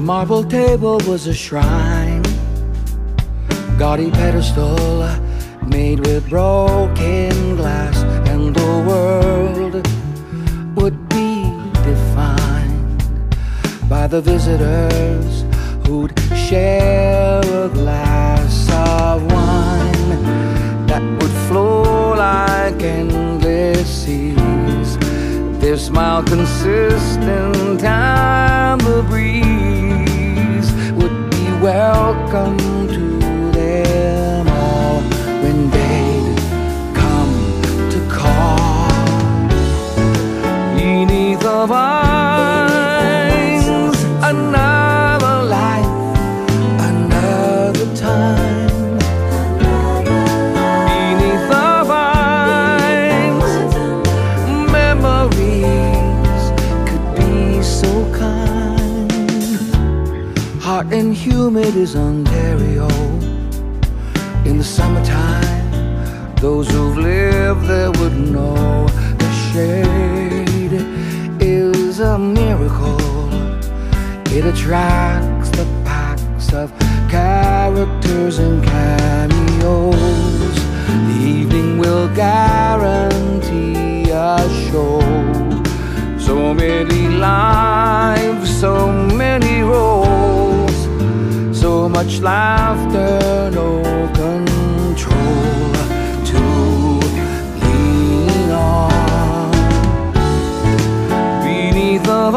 marble table was a shrine, gaudy pedestal made with broken glass, and the world would be defined by the visitors who'd share a glass of wine that would flow like endless seas. Their smile consistent and the breeze welcome to Hot and humid is Ontario in the summertime. Those who've lived there would know the shade is a miracle. It attracts the packs of characters and cameos. The evening will guarantee a show. So many lives, so many much laughter, no control to lean on. Beneath the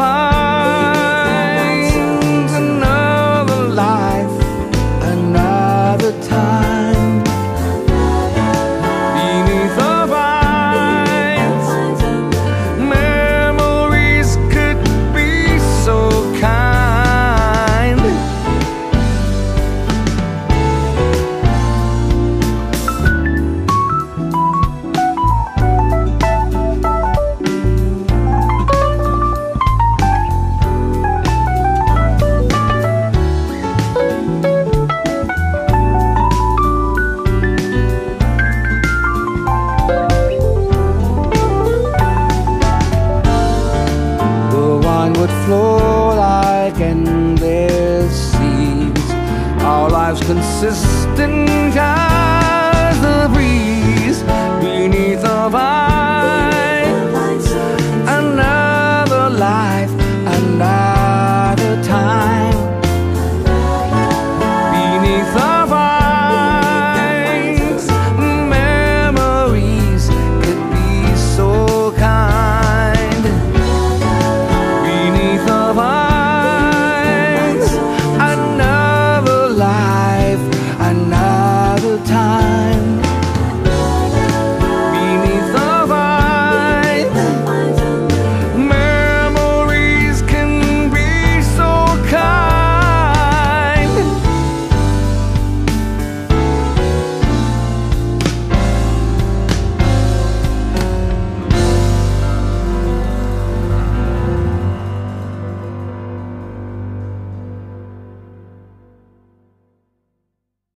Our consistent